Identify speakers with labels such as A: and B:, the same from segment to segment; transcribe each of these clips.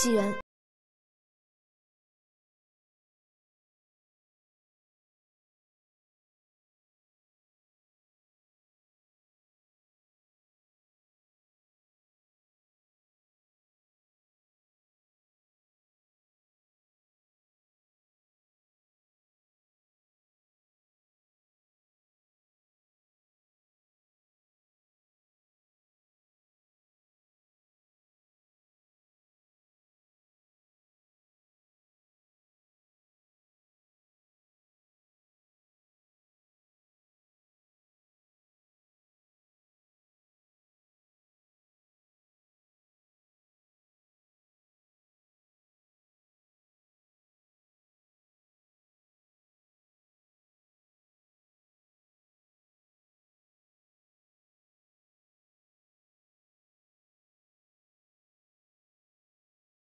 A: 既然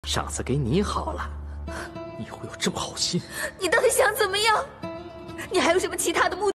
B: 赏赐给你好了，你会有这么好心？
A: 你到底想怎么样？你还有什么其他的目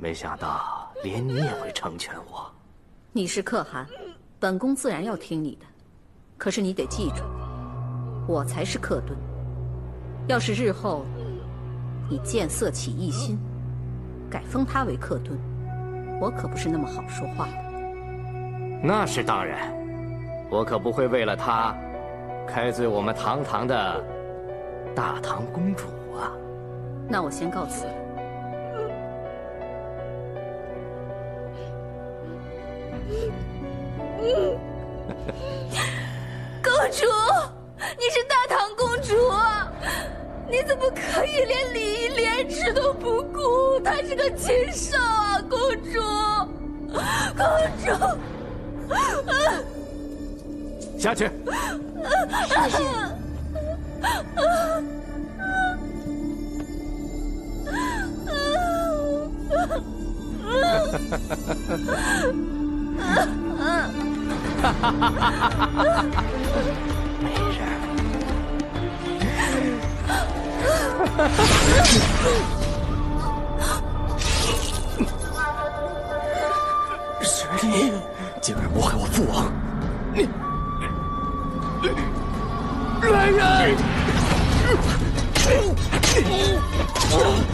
B: 没想到连你也会成全我。
C: 你是可汗，本宫自然要听你的。可是你得记住，我才是克敦。要是日后你见色起异心，改封他为克敦，我可不是那么好说话的。
B: 那是当然，我可不会为了他开罪我们堂堂的大唐公主啊。
C: 那我先告辞了。
A: 公主，你是大唐公主，你怎么可以连礼义廉耻都不顾？她是个禽兽啊，公主，公主，
B: 下去。
C: 是是。
B: 哈哈哈哈哈！没人。